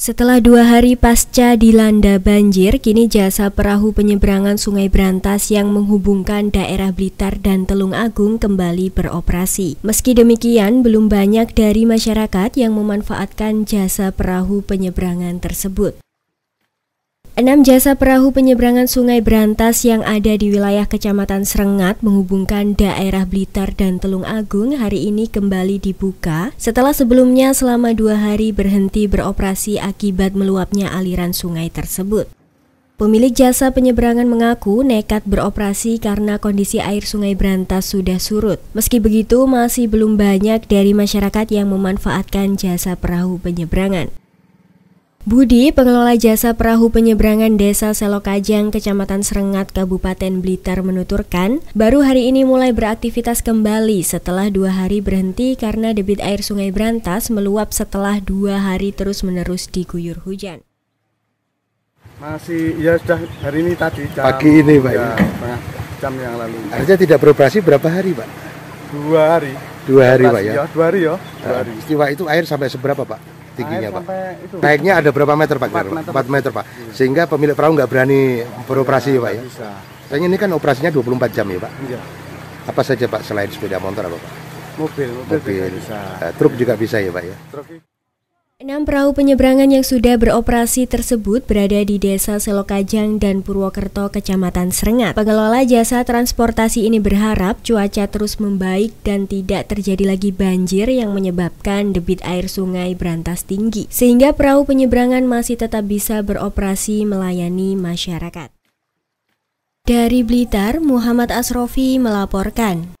Setelah dua hari pasca dilanda banjir, kini jasa perahu penyeberangan Sungai Brantas yang menghubungkan daerah Blitar dan Telung Agung kembali beroperasi. Meski demikian, belum banyak dari masyarakat yang memanfaatkan jasa perahu penyeberangan tersebut. Enam jasa perahu penyeberangan Sungai Brantas yang ada di wilayah Kecamatan Serengat menghubungkan daerah Blitar dan Telung Agung hari ini kembali dibuka setelah sebelumnya selama dua hari berhenti beroperasi akibat meluapnya aliran sungai tersebut. Pemilik jasa penyeberangan mengaku nekat beroperasi karena kondisi air Sungai Brantas sudah surut. Meski begitu, masih belum banyak dari masyarakat yang memanfaatkan jasa perahu penyeberangan. Budi, pengelola jasa perahu penyeberangan Desa Selokajang, Kecamatan Serengat, Kabupaten Blitar menuturkan, baru hari ini mulai beraktivitas kembali setelah dua hari berhenti karena debit air Sungai Brantas meluap setelah dua hari terus-menerus diguyur hujan. Masih, ya sudah hari ini tadi. Jam, Pagi ini, Pak. Ya, jam yang lalu. Artinya tidak beroperasi berapa hari, Pak? Dua hari. Dua hari, Pak ya? ya? Dua hari ya. Dua hari. Istiwa itu air sampai seberapa, Pak? Tingginya Pak? Naiknya ada berapa meter Pak? 4 meter, 4 meter Pak. Iya. Sehingga pemilik perahu nggak berani beroperasi ya, Pak ya? Bisa. Soalnya ini kan operasinya 24 jam ya Pak? Iya. Apa saja Pak selain sepeda motor apa Pak? Mobil, mobil, mobil. bisa. Uh, truk juga bisa ya Pak ya? Truk Enam perahu penyeberangan yang sudah beroperasi tersebut berada di Desa Selokajang dan Purwokerto, Kecamatan Serengat. Pengelola jasa transportasi ini berharap cuaca terus membaik dan tidak terjadi lagi banjir yang menyebabkan debit air sungai berantas tinggi, sehingga perahu penyeberangan masih tetap bisa beroperasi melayani masyarakat. Dari Blitar, Muhammad Asrofi melaporkan.